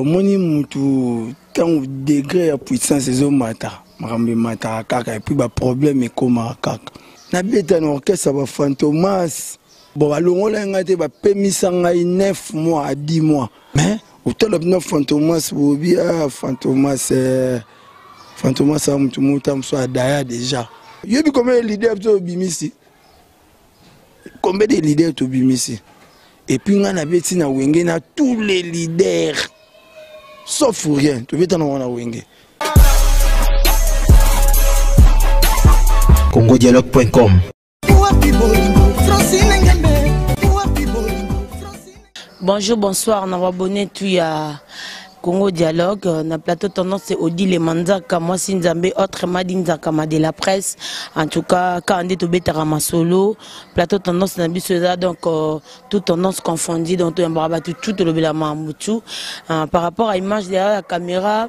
omoni mutu ntango degre ya puissance ezomata makambo emataka kaka epuis baproblème ekomaka kaka nabeta na orchestre bafantomas bon balongolaki ngai te bapemisa ngai 9 mois a 10 mois mais otala bino fantomas bobi a ah, fantomas eh, fantomas a ah, motu mota mosusu adaya déjà yobi komele leader biso obimisi combien de leader tobimisi epuis ngai nabeti na wenge na tous les leader sauf rien tobeta nango na wenge congodialogue.com Bonjour, bonsoir, na abonné tout ya Congo Dialogue euh, na plateau tendance c'est Odile Manzaka moi si Nzambe autre Madi Nzaka ma de la presse en tout cas quand on est au Betara Masolo plateau tendance na biso eza donc euh, tout tendance confondue donc tout yamba tout tout le bela mambutu euh, par rapport à image derrière la caméra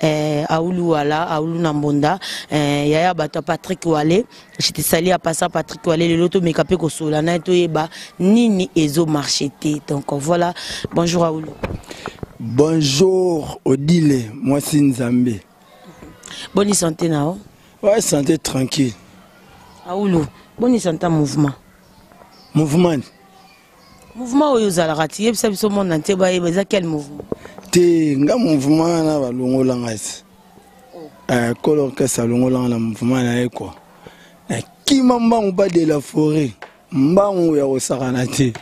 eh, aulu wala aulu na mbonda eh, yaya bato ya patrick wale jetisali ya pasa patrick wale lelo tomeka mpe kosola na ye toyeba nini ezo marche te donc voilà bonjour aulu bonjour odile mwasi nzambe boni santé na yo ouais, santé tranquille aulu boni santé mouvement mouvement mouvement oyo ozalaka ti yebisa biso monde entier bayeba eza quel mouvement te nga mouvement wana balongola ngai ti eh, kolo orchestre alongola ngai na mouvement na ye kua nakima mbangu ba de la forêt mbangu ya kosakana te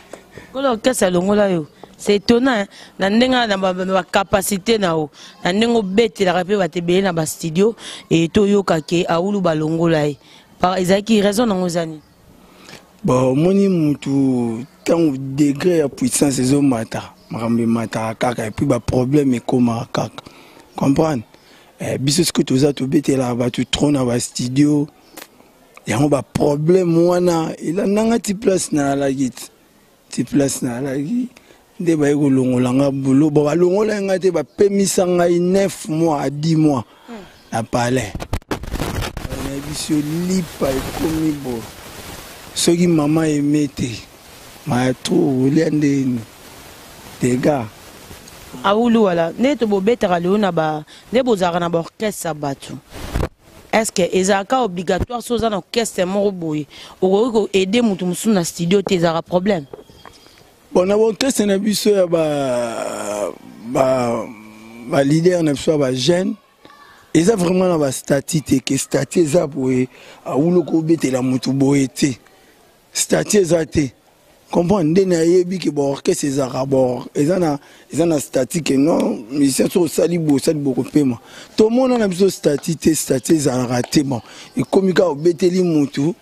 kolo orchestre alongola yo c'est étonnant hein? na ndenge na bacapacité na yo na ndenge obetelaka mpe bato ebele na bastudio e toyoka ke awulu balongola ye ezalaki raison nango eza nini Bon, omoni mutu ntango degre ya puissance ezomata makambo emataka kaka epuis baproblème ekomaka kaka comprendre eh, biso soki toza tobetelaka bato tro na bastudio yango baproblème wana elandanga ti place na alaki ti ti place nalaki nde baye kolongola nga bolo bo balongola nga te bapemisa ngai 9 mois a 10 mois hmm. na palais nayebisi yo lipa ekomi bo soki mama eme te maya tro olia ndeni dega awulu wala nde tobobetaka lelo na ba nde bozalaka na baorchestre ya bato est-ce que ezalaka obligatoire soki oza na orchestre moko boye okoki koaide moto mosusu na studio te ezalaka problème bon na baorchestre na biso ya baleader na biso ya bajeune eza vraiment na bastati te ke stati eza boye awuloki obetela moto boye te statut eza te comprendre nde nayebi ke baorchestre ezalaka bor eza na eza na statique non musicien soki osali bo osali bokopema tomona na biso statut te statut ezalaka te bon ekomi kaka obeteli motu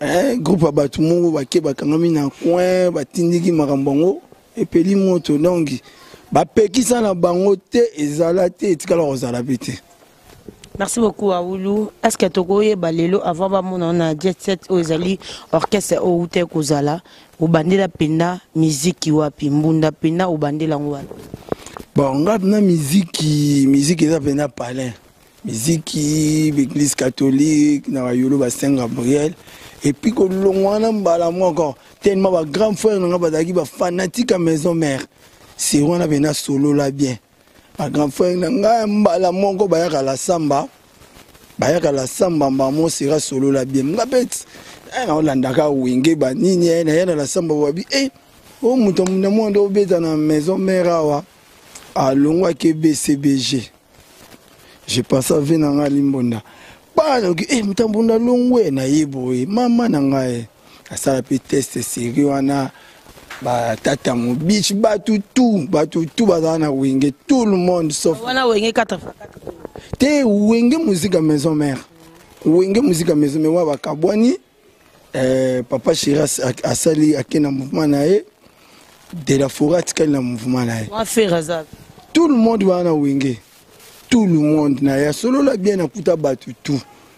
eh, groupe ya bato moko bake bakangami na coin batindiki makambo yango epeli moto donki bapekisa na bango te ezala te etikala kozala mpe te merci beaucoup aulu est ce que tokoyeba lelo avant bamona na jet set oyo ezali orchestre oyo uta ekozala obandela mpenza miziki wapi mbunda mpenza obandela yango wapi bon nga mpenza miziki miziki eza mpenza palin miziki baeglise catholique na bayolo ba saint gabriel epuis kolongwa wana mbala moko tellement bagrand frère na nga bazalaki bafanatique ya maison mère sir wana mpenza solola bien ba grand frère na ngai mbala moko bayaka la samba bayaka la samba mbamo sera solo la bien nga peti eh, na olandaka wenge ba nini eh, na yana la samba wabi eh o moto na mwa nde obeta na maison mère awa alongwaki bcbg je pensa ve na ngai limbonda bana oki eh, motambonda longwe na ye boye mama na ngai asala mpe test serie wana batata mobici batu tu batu tu bazala na wenge tout le monde sauf wana wenge 4 te wenge muzika maison mère wenge muzika maison mère wa bakabwani eh, papa shira asali ake na mouvement na ye de la foret atikali na mouvement na ye tout le monde baa na wenge tout le monde na ye asolola bien nakuta bato tout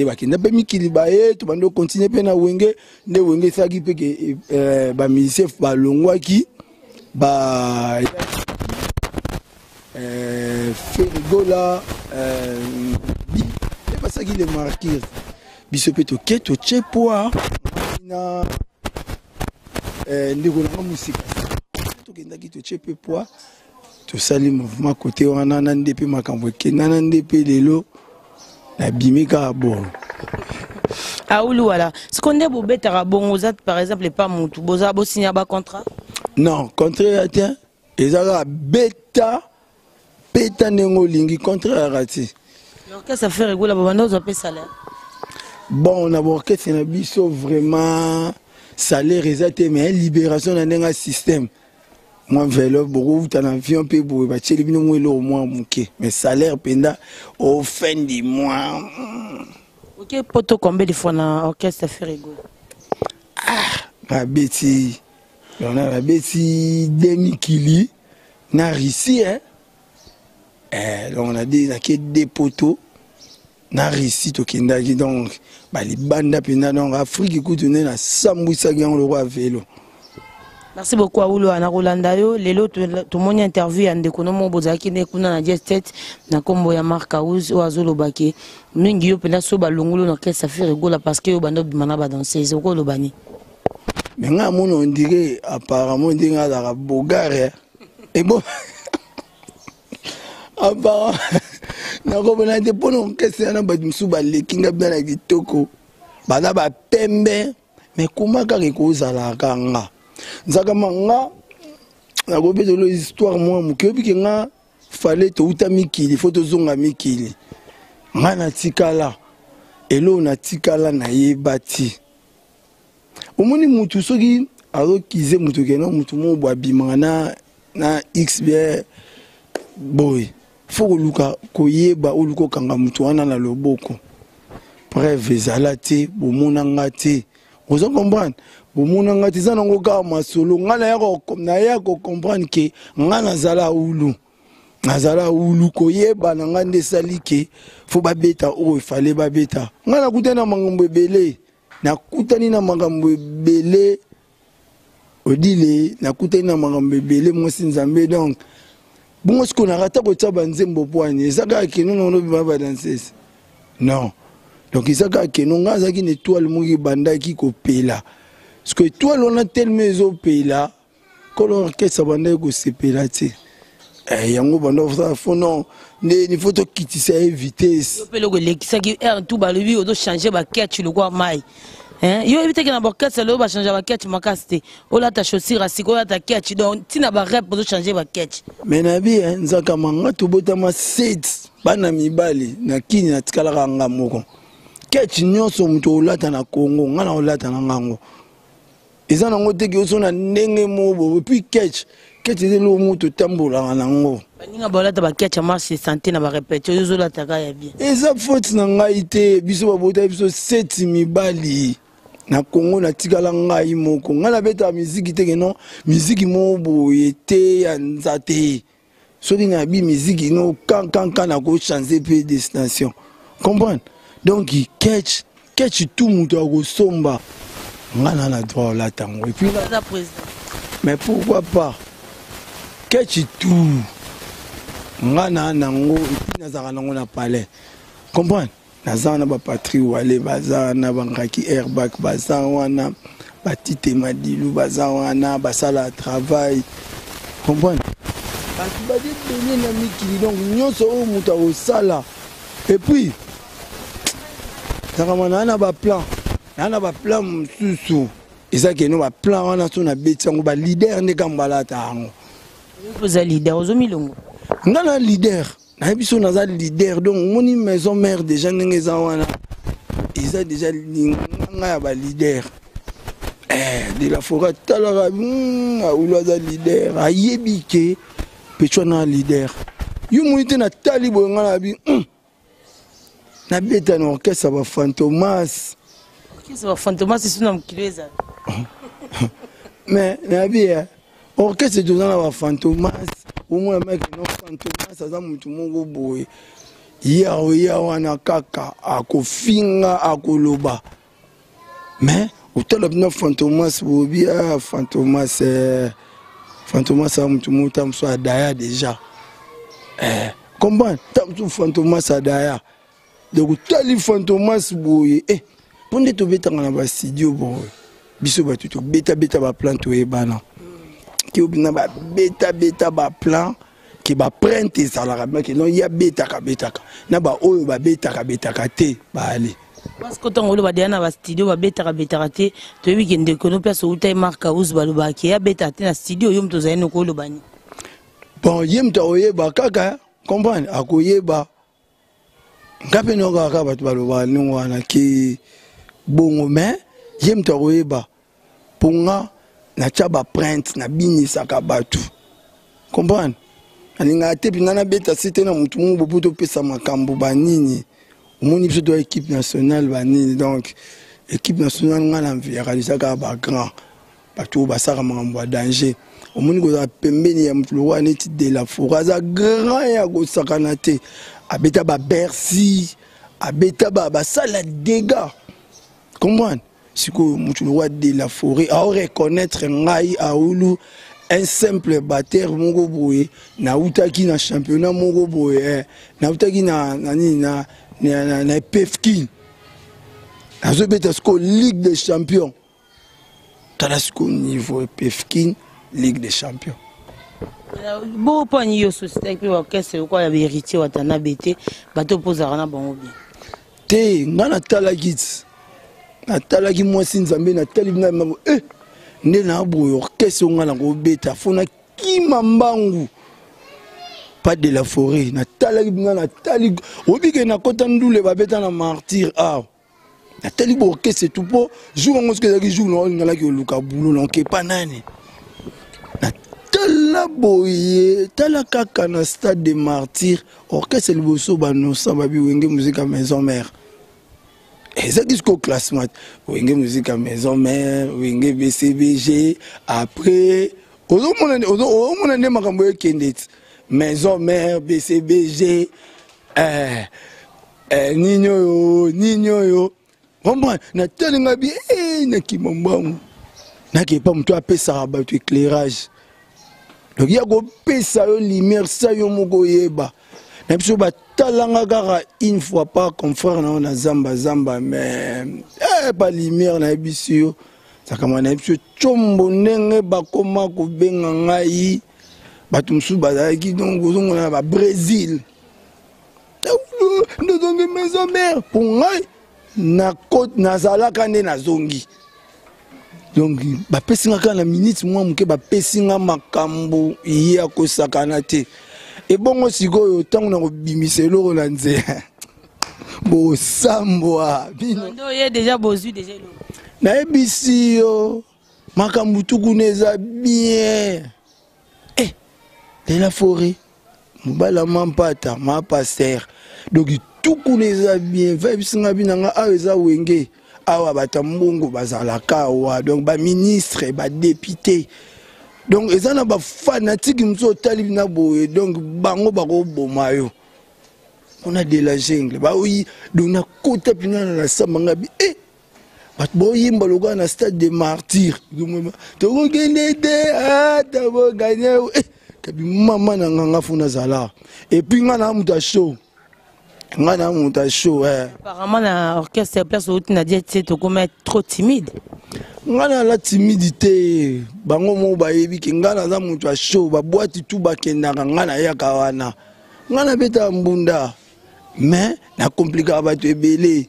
nde bakenda mpe mikili baye tobandi okontinue mpe na wenge nde wenge esalaki mpe ke eh, bamusicien balongwaki ba eh, ferigola eh, bi nde basalaki le martyr biso mpe toke totie poa na ndeko na nga mosika tokendaki totie mpe poa tosali mouvement kote wana na nde mpe makambo ekenda na nde mpe lelo nabimi kaka bongo aulu wala siko nde bobetaka bongo oza par exemple epa motu boza bosinya bacontrat non contraire ya te eza kaka beta beta ndenge olingi contraire yaka te orchestre affaire egola babanda ozwa mpe salaire bon na baorchestre na biso vraiment salaire eza te mais libération na ndenge ya système mwa velo bokouta na avion mpe boye batyeli bino mwa eloko mwa moke mais salaire mpenza au fin du mois hmm. oke poto combien de fois na orchestre ferego ah babeti lona babeti demi kili na russie eh? eh, donc nade nake de poto na russie tokendaki donc balibanda mpenza donc afriki kutu nde nasambwisaki yango lokola velo merci beaucoup awulo wana kolanda yo lelo tomoni interview ya ndeko no moko bozalaki nde kuna na jet tete na nkombo ya mark aus oyo azoloba ke mingi yo mpenza so balongolo na kesa fere egola parce que yo banda obima na badanseuse okoloba nini me ngai amoni ondire apparemment ndenge azalaka bogare ebo apa nakomona te mpo na okesena na bato mosusu baleki nga bana kitoko baza bapembe me koma kaka ekozalaka nga nzakama nga nakopesa olo histoire mwa moke obike nga fale touta mikili fo tozonga mikili nga natikala eloo natikala nayeba ti omoni mutu soki azokize mutu keno mutu moko bo abimaka na na x bien boye fo koluka koyeba oluka okanga mutu wana na loboko preuve ezala te bomona nga te ozo comprendre bomona nga te eza nango kaka masolo nga naya kocomprendre ke nga nazala ulu nazala ulu koyeba na ngai nde esali ke fo babeta oyo efale babeta ngai nakutani na makambo ebele nakutani na makambo ebele odile nakutani na makambo ebele mwasi nzambe donc bongo sikoyo nakata kotya banzembo pwani eza kaka keno naonobima badansese non donc eza kaka keno ngai azalaki na etoile moko ebandaki kopela sikoyo etoile wana telema ezopela kolo orchestre banda ekosepela te eh, yango banda osala fo non nde nifo tokitisa ye vitesse mpe eloko elekisaki heure tu balobi ozochange baketch lokwa mai yo oyebi teke na baorchestre lelo bachangea baketch makasi te olata chaussure ya sika olata ketch donc ntina barep ozochange baketch mai nayebi eh, nzaka manga tobotama set bana mibali na kini natikalaka nga moko ketch nyonso moto olata na congo ngai na olata na ngango eza na ngo te ke ozo na ndenge moko bobo puis ketch ketch eza eloko moko totambolaka na ngo baninga balata baketch ya marche sante na barepete oyo ozolataka ya bien eza faute na ngai te biso babotaki biso seti mibali na congo natikala ngai moko ngai nabetaka miziki te ke non miziki moko boye te ya nza te soki na bi musique no kan kan kan na ko changer pe destination comprendre donc catch catch tout mutu akosomba nga na na droit olata yango epuis mais pourquoi pas catch tout nga na nango epuis nazalaka nango na palais comprendre naza wana ba Patrick Wale baza wana ba Ngaki Airbag baza wana ba Tite Madilu baza wana basala travail comprendre bato baza ebele na mikili donc nyonso oyo moto akosala epuis nakama naa na baplan naa na baplan mosusu eza keno baplan wana so nabeti yango balider nde kambalata yango oza lider ozomilongo nga na lider na biso naza leader donc moni maison mère déjà ndenge eza wana eza déjà linganga ya ba leader eh, de la foret talaka hmm, aulu aza leader ayebi ke petsho na leader yo moni te natali boye ngai nabi hmm. nabeta na orchestre ya bafantomas orchestre ya bafantomas esu na mokili ezala mais nabi ya eh. orchestre toza na ba fantomas omona mike no fantomas aza motu moko boye ye aoya wana kaka akofinga akoloba mais otala bino fantomas bobi a ah, fantomas eh, fantomas aza motu moko ta mosusu adaya déjà eh, comprendre ta mosusu fantomas adaya donc tali fantomas boye eh, mpo nde tobetaka na bastudio boye biso bato tobetabeta baplan toyebana ke obina babetabeta baplan ke baprinte ezalaka bien ke non ye abetaka betaka na baoyo babetaka betaka te baale parce que ntango oloba deya na bastudio babetaka betaka te toyebi ke ndeko no mpe asoutai mark aus balobaka ke ye abetaka te na studio yo moto ozali nokoolobani bon ye moto akoyeba kaka comprendre akoyeba nga mpe nayokaka kaka bato balobaka ndenge wana ke bongo me ye moto akoyeba mpo nga natya baprinte nabinisaka bato comprendre nalingaka te mpenza nabeta se te na motu moko bopo topesa makambo banini omoni biso toya équipe nationale banini donc équipe nationale ngai na mveyaka deja kaka bagrand bato oyo basalaka makambo ya danger omoni kozala pembeni ya moto lokola neti de la fora aza grand ya kosakana te abeta babercy abeta basala dega comprendre sikoyo moto lokola de la foret aoreconnaitre ngai aulu un simple batteur moko boye nautaki na championnat moko boye eh. nautaki na nini na, na, na, na, na pefkin nazobeta sikoyo ligue des champions tala sikoyo niveau epefkin ligue des champions bopani yo société mpe orchestre lokola ya baheritier watanabe te bato mpo ozalaka na bango bien te ngai natalaki ti natalaki mwasi nzambe natali bina mango e eh, nde na boye orchestre oyo ngai nakobeta fo nakima mbangu pas de la forêt natalaki bina natali obike nakota ndule babeta na martyr awa ah. natali borkese tu mpo jour yango soki ezalaki jour nao ngalaki oluka bulo na okepa nani natala boye tala kaka na stade de martyr orkestre liboso banosa babi wenge muzika maison mare ezalaki sikoyo classement wenge muzika maison mare wenge bcbg après ozomona nde makambo ekende ti maison mare bcbg eh, Eh, nini oyo nini oyo comprendre natali ngai bi eh, nakima mbangu nakepa moto apesaka bato éclairage donc ya kopesa yo lumière sa yo moko oyeba na biso batalanga kaka une fois par confrère na yo na zamba zamba mais eh, pa lumière na yebisi yo sakama na biso combo ndenge bakoma kobenga ngai bato mosusu bazalaki donc ozongona na babrésil ndozongi maison mère mpo ngai nazalaka nde nazongi donc bapesi nga kaka na miniti mwa moke bapesi nga makambo ye akosakana te ebongo sikoyo ntango na kobimisa eloko na nzela bosambwa bino nayebisi yo makambo tu kuna eza bien eh, lela fore mobali ya mampata ma paster donc tu kuna eza bien vibes nga bina nga awa eza wenge awa bato ya mbongo bazalaka awa donc baministre badepute donc eza na bafanatike mosusu otali bina boye donc bango bakoboma yo mpona de la jungle baoyi donc nakota mpina na nasamba ngabi e eh, bato boyimba lokola na stade de martyr tokokende te ata boganye eh, kabi mama na nga nga fo nazala epuis nga na moto ya show nga na moto ya show eh. apparemment na orchestre place outi na die te tokoma trop timide nga nala timide te bango moko bayebi ke nga naza moto ya show babwati tu bakendaka nga nayaka wana nga nabetaka mbunda mais nakomplikaka bato ebele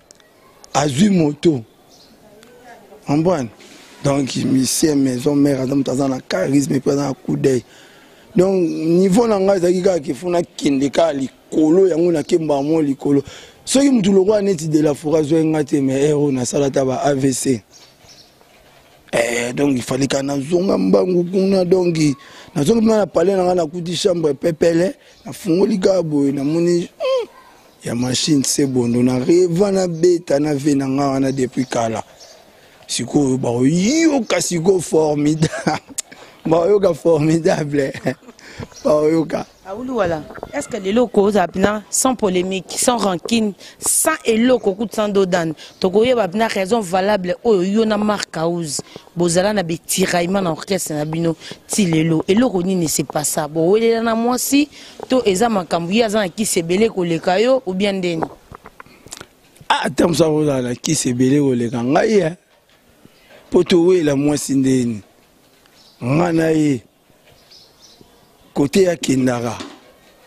azwi moto ambwani donc misie maison mère aza moto aza na charisme mpe aza na coup d'oeil donc niveau na ngai ezalaki kaka kefo nakende kaka likolo yango nakembaka mwa likolo soki motu lokola neti de la fora azwaki ngai te mais ero eh, nasala ata ba avc eh, donc ifali kaka nazonga mbangu kuna donc nazongi mpe na pale na ngai nakuti chambre pepele nafungoli kaka boye namoni hmm, ya machine sebondo na reva na beta na ve na nga wana depuis kala sikoyo baoyoka sikoyo formidable baoyoka formidable baoyoka awuluwala ah, est ce que lelo okozala mpena sans polémique sans rancune sans eloko okuti sans dodane tokoyeba mpena raison valable oyo yo na mark house bozala na bitiraillement na orchestre na bino ti lelo eloko nini se passa bowelelana mwasi to eza makambo ye aza na kisi ebele koleka yo obia ndeni ata ah, mosu akozala na kisi ebele koleka ngai ye mpo towela mwasi ndeni ngai na ye kote yakendaka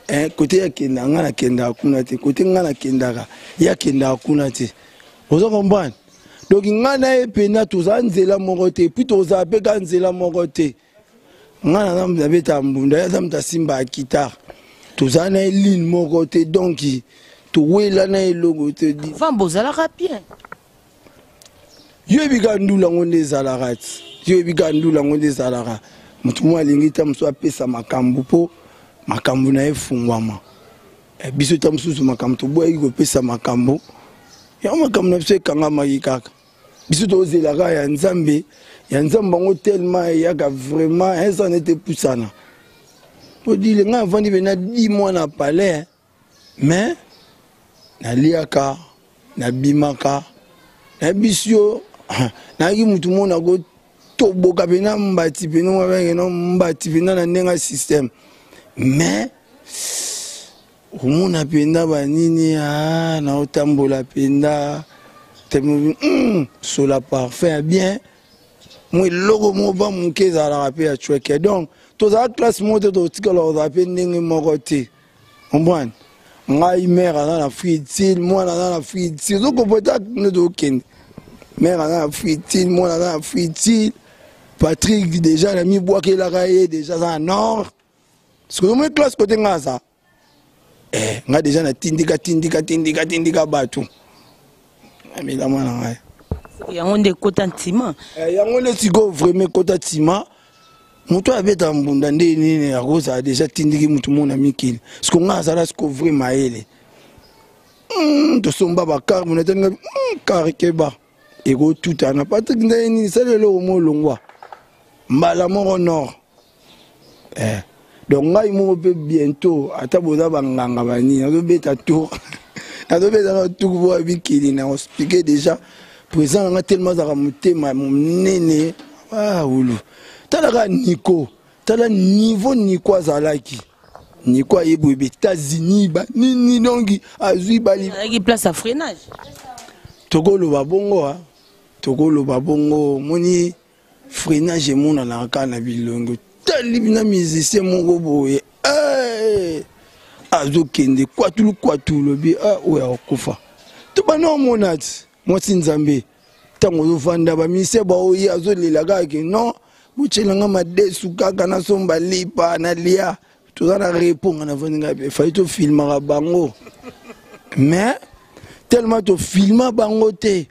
eh, kote yakendaka ngai nakendaka kuna te kote ngai nakendaka yakendaka kuna te oza comprendre donk ngai na ye mpenza tozala nzela moko te puis tozala mpe kaka nzela moko te nga na ngambo nabeta mbunda aza moto asimba guitare tozala na ye ligne moko te donc towela na eloko te vambo ozalaka bien yo ebika ndula yango nde ezalaka ti yo ebika ndula yango nde ezalaka moto moko alingi ta mosusu apesa makambo mpo makambo na ye efungwama eh, biso ta mosusu makambo toboyaki kopesa makambo yango makambo na biso ekangamaki kaka biso tozelaka ya nzambe ya nzambe yango tellement eyaka vraiment eza na ete epusana odile ngai avandi mpe na di mwa na palais mais naliaka nabimaka nayebisi yo nayaki motu mona kotoboka mpena mbati mpena mabengeno mbati mpena na ndenge ya système mais Omona penda ba nini ah na otambola penda temovi mm, sola parfum ya bien mo eloko moko ba moke ezalaka mpe ya chweke donc tozala classe moko te totikala kozala mpe ndenge moko te ombrane ngai mare aza na fritil mwana aza na fritil ozokopotak nde tokende mare aza na fritil mwana aza na fritil patrick deja na mibwakelaka ye deja aza na nord sikoyo omoni classe kote ngai aza eh, ngai deja natindika tindika tindika tindika bato amilama na ngai yango nde ekota ntima eh, yango nde sikoyo vraimen ekota ntima moto oyo abeta mbunda nde nini akozala deja tindiki moto mona mikili siko ngai azala siko vrai mayele hmm, tosomba bakar monetani ngai hmm, kar keba ekotutana patrik ndenge nini sala eloko mo olongwa mbala moko nord eh. donc ngai moko mpe bientôt ata boza banganga banini nazobeta tour nazobeta na tour po ya bikili na explike déjà président na ngai telema azalaka motema monene awulu ah, talaka niko tala niveau niko azalaki niko aye boye ba états-unis banini donki azwi bali place ya freinage tokoloba bongo a tokoloba bongo moni freinage emonanaka kaka na bilongi tali na musicien moko boye eh! azokende kwatulu kwatulu lobi ah, oyo akokufa to bana omona ti mwasi nzambe ntango ozofanda bamise baoyi azolela kaka ke non botyelanga madesu kaka nasomba lipa nalia toza na repos nga navandi ngai mpe efali tofilmaka bango mais tellement tofilma bango te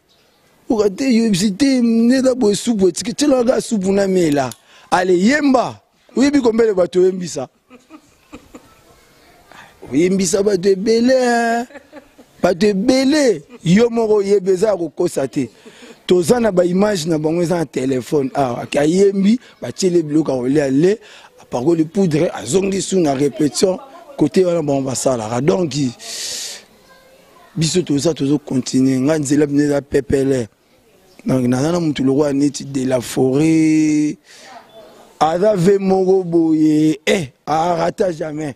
oka te yebisi te neda boye supu etiki tyelaka supu na mela ale yemba oyebi kombele bato oyembisa oyembisa bato ebele bato ebele yo moko oyebi eza ya kokosa te toza na baimage na bango eza na telefone awa ah, ayembi batieli ye biloko ya kolia le apakoli poudre azongi su na répétition kote wana bango basalaka donc biso toza tozokontinue ngai nzela bino eza pepele donc naza na motu lokola neti de la forêt aza ve moko boye e eh, arata jamais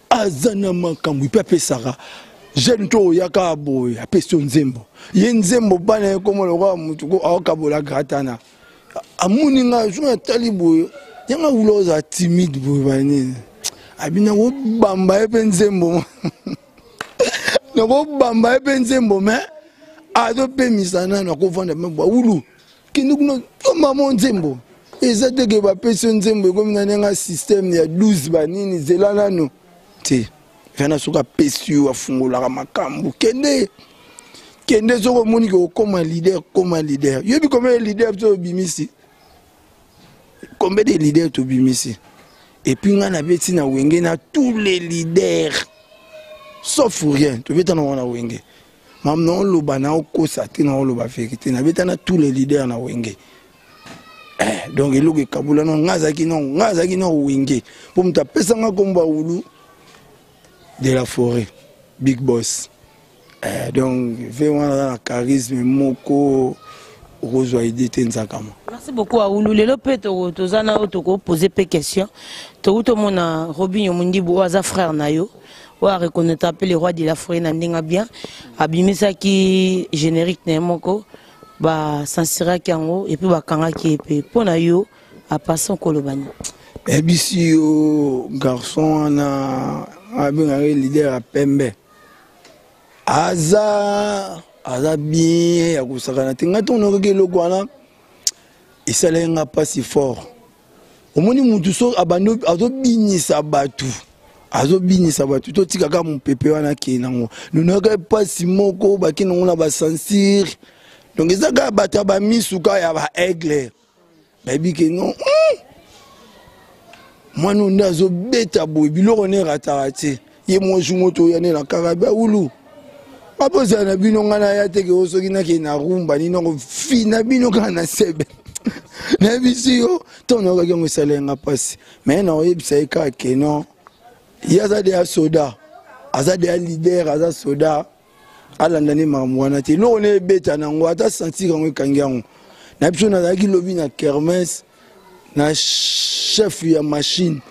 aza na makambo mpe apesaka jeune to oyaka boye apesi yo nzembo ye nzembo bana ye koma lokola motu ko aokabola gratana amoni nga jour atali boye yanga wula oza timide boye banini abina kobamba ye mpe nzembo nakobamba ye mpe nzembo me azopemisa nano akovanda mabwa wulu kende kuna toma mo nzembo eza te ke bapesi yo nzembo ekomi na ndenge systeme ya 12 banini zela nano te vana soki apesi yo afungolaka makambo kende kende soki omoni ke okoma leader koma leader yoyebi kombe leader to obimisi kombe de leader tobimisi epuis ngai nabeti na wenge na tous les leaders sauf rien tobetana wana wenge Mam na oloba na okosa te na oloba verite na beta na tous les leaders na wenge eh, donc eloko ekabula no nga azalaki no nga azalaki no wenge mpo moto apesa nga nkombo awulu de la forêt big boss eh, donc ve wana aza na charisme moko okozwa ide te nzakama merci beaucoup awulu lelo mpe toza na yo tokopose mpe question tokuti omona robinio mondibu oyo aza frère na yo oyo areconnaitre mpe le roi de la foret na ndenge bien abimisaki générique na ye moko basensuraki yango epuis bakangaki ye mpe mpo na yo apassant kolobani ebisi yo garçon wana abengaka ye leader ya pembe aza aza bien ya kosakana te ngai ntongo nayokaki eloko wana esalaki ngai mpasi fort omoni mutu so abandi azobinisa bato azobinisa bato totika kaka mopepe wana akei nango nonaka mpasi moko bake nango na basansire donc eza kaka bato ya bamisu kaka ya baaigle bayebi ke non hmm! mwana oyo nde azobeta boye biloko nde erataka te ye mwasi ngo toya nde na kaka bawulu abozala na bino ngai naya teke o soki nakei na rumba nini okofina bino kaka na sebe nayebisi yo ntango nayokaki yango esala yanga mpasi mai naoyebisa ye kaka keno ye aza deya soda aza deya lider aza soda alanda nde makambo wana te eloko nde ebeta na yango ata sentire yango ekangi yango na biso nazalaki lobi na kermes na chef ya machine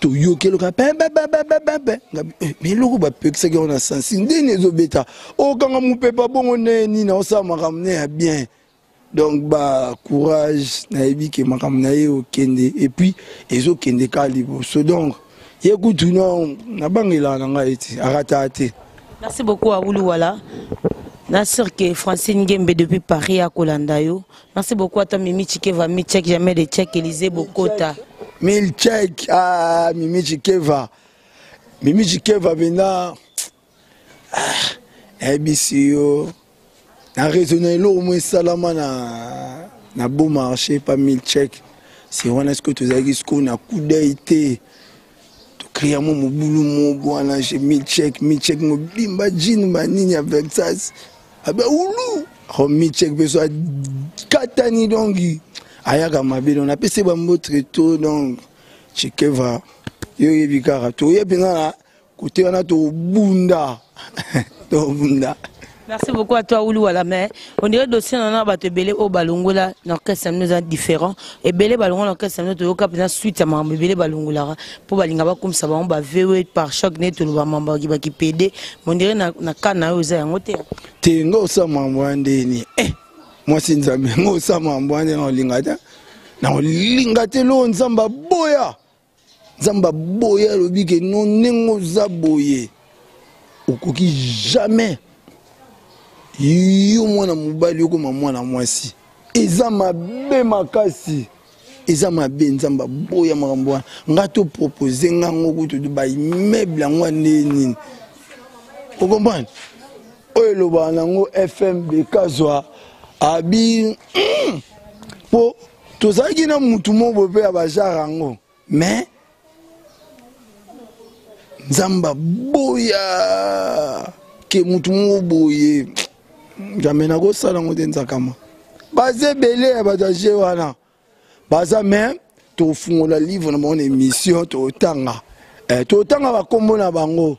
toyoki eloka pepepepepepe eh, eloko bapekisaki yango na sensi ndeni ezobeta okanga oh, mopepa bongo nde nini osala makambo ne ya bien donc ba courage nayebi ke makambo na ye okende epuis ezokende ka liboso donc ye kutu no nabangelaka na ngai ete arataa te merci beaucoup awuluwala na sûr que francine ngembe depuis paris akolanda yo merci beaucoup ata mimi chikeva mi check jamais de check elise bokota mil check ah, mimi chikeva mimi chikeva mpenza ah, nayebisi yo na raisonne eloko mo esalama na, na beau marché pa mille chèque se wana sikoyo tozalaki sikoyo na coup d'œil te tokrea mo mobulu moko wana je mille chèque mille chèque mobimba jine banini ya vexas abe ulu oh, mille chèque mpe so akatani donc ayaka mabe donc napesi bambotre to donc chikeva yo oyebi kaka toye mpenza na Kote wana tobunda. tobunda. Merci beaucoup à toi Oulu Wala mais on dirait dossier na bato ebele oyo balongola na orchestre nous eza différent ebele balongola na orchestre nous toyoka mpenza suite ya makambo ebele balongolaka mpo balinga bakumisa bango ba vewe par choc nde toloba mambo bakipede on dirait na, na cas na yo eza yango te te nga osala makambo ya ndeni eh, mwasi nzambe nga osala makambo ya ndeni nakolinga te nakolinga te loo nzambe aboya nzambe aboye alobi ke no ndenge oza boye okoki jamais yo mwana mobali okoma mwana mwasi eza mabe makasi eza mabe nzambe aboya makambo wana nga topropose nga ngo kutu baimeuble yango ande nini okomprane oyo elobaka nango fmb kazwa abi mpo hmm, tozalaki na mutu moko boye mpe ya bajare yango mais nzambe aboya ke mutu moko boye nzambe nakosala yango te nzakama baza ebele ya bato ya je wana baza me tofungola livre na bango na émission totanga eh, totanga bakombo na bango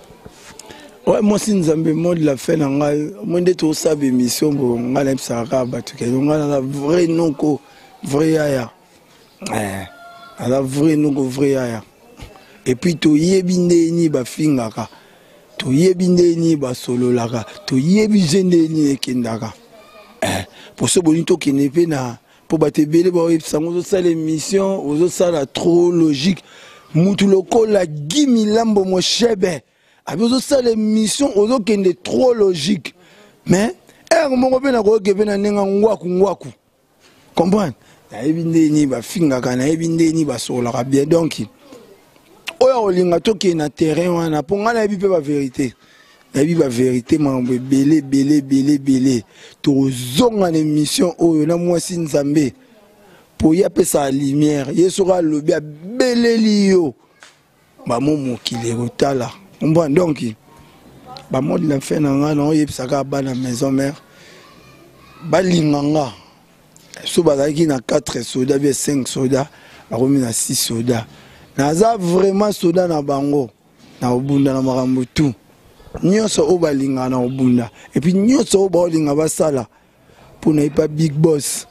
Ouais, moi si nzambe mot de la fin na ngai moi nde tosaba émission bo ngai nayebisaka kaka bato ke ngai naza vrai noko vrai yaya eh, naza vrai noko vrai yaya epuis toyebi ndenge nini bafingaka toyebi ndenge nini basololaka toyebi je ndenge nini ekendaka eh, poso boni tokende mpe na mpo bato ebele baoyebisa yango ozosala émission ozosala trop logique mutu lokola gi milambo moshebe abi ozosala émission ozokende trop logique mais ere moko mpe nakoyoke mpe na ndenge ngwaku ngwaku comprendre nayebi ndeni bafingaka nayebi ndeni basololaka bien donki oyo akolinga tokende na terrain wana mpo ngai nayebi mpe baverité nayebi baverité makambo ebele ebele ebele ebele tokozonga na émission oyo na mwasi nzambe mpo ye apesaka lumière ye soki alobi abeleli yo bamo mokili ekotala ombo donc bamode na fin na ngai naoyebisa kaka bana maison mare balinga nga so bazalaki na 4 soda bie 5 soda bakomi na 6 soda naza vraiment soda na bango na kobunda na makambo tout nyonso oyo balingaka na kobunda epuis nyonso oyo baolinga basala mpo na epa big boss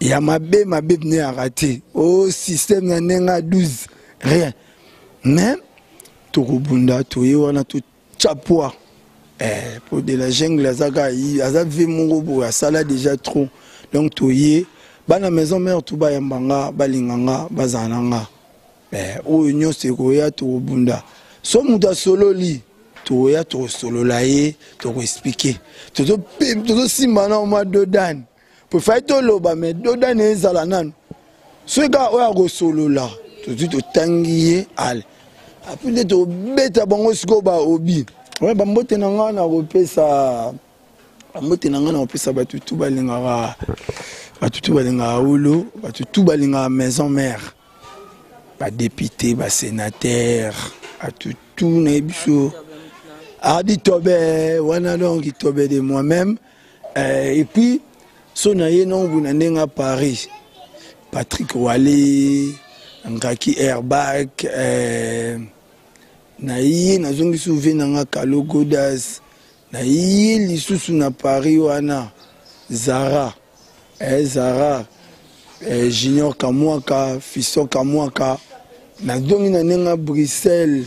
ya mabe mabe bine ya rate o oh, système na ndenge ya 12 rien mais tokobunda toye wana Chapua. Eh, pour de la jungle azaka aza vie moko boye asala déjà trop. Donc toye bana maison mère tout bayamba nga balinga nga bazala na nga. Eh, oyo nyonso ekoya tokobunda. So moto asololi toya tokosolola ye tokoexplike tozosimba na oma dodane po fai toloba me doda na ezala nanu soki kaka oyo akosolola tozwi totangi ye ale apui nde tobeta bango sikoyo baobi oyo bambote na ngai nakopesa bambote na ngai nakopesa bato tu balingaka bato tu balingaka wolo bato tu balingaka maison mare badepute basenatere bato tu na ye biso adi tobe wana donc tobe de moi-même eh, et puis so na ye nongu na ndenge a paris patrick wale ngaki airbak eh, na ye nazongisi uve na nga kalo godas na ye lisusu na paris wana zara eh, zara eh, junior kamwaka fiso kamwaka nazongi na ndenge bruxelles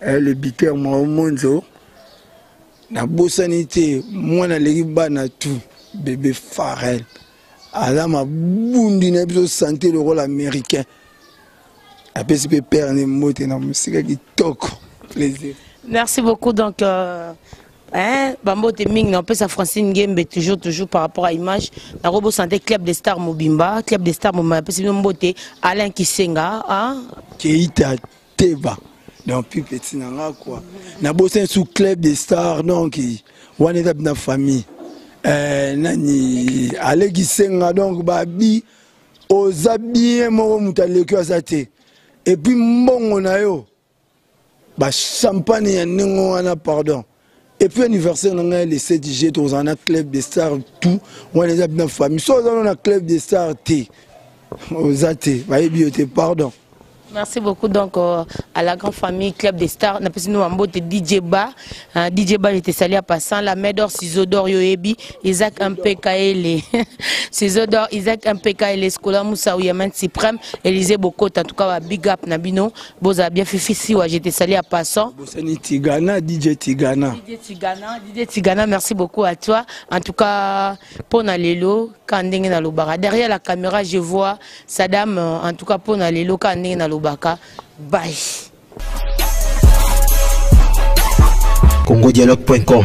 eh, le biteur mao monzo nabosani te mwana aleki bana tu bebe farel aza mabundi na biso sante lokola américain apesi mpe pere nde mbote na mosika kitoko plaisir merci beaucoup donc euh... Hein, bambote mingi na opesa francine ngembe toujours toujours par rapport à image nakobo santé club de star mobimba club de star mobimba apesi bino mbote alain kisenga hein? keita Teba. Donc plus petit na nga quoi. Na bosse sous club des stars donc wana eza bina famille. Euh, nani Alegi Senga donc babi oza bien moko moto aleki aza te epuis mbongo na yo bachampagne ya ndenge wana pardon et puis anniversaire na ngai le 7 juillet tokozala na club de star tout wana eza bina famille so oza na club de star te oza te bayebi yo te pardon Merci beaucoup donc euh, à la grande famille Club des Stars. N'a pas nous en beauté DJ Ba. Hein, DJ Ba j'étais salé à passant la Medor Sizodor Yoebi Isaac Mpekaele. Sizodor Isaac Mpekaele Scola Moussa Ouyaman Suprême Élisée Bokota en tout cas big up Nabino Boza bien fifi siwa je te salue à passant. Bosani Tigana DJ Tigana. DJ Tigana DJ Tigana merci beaucoup à toi. En tout cas pona lelo ka ndenge na lobaka derrière la caméra je vois Sadam euh, en tout cas pona lelo ka ndenge na lobaka. Bye. congodialogue.com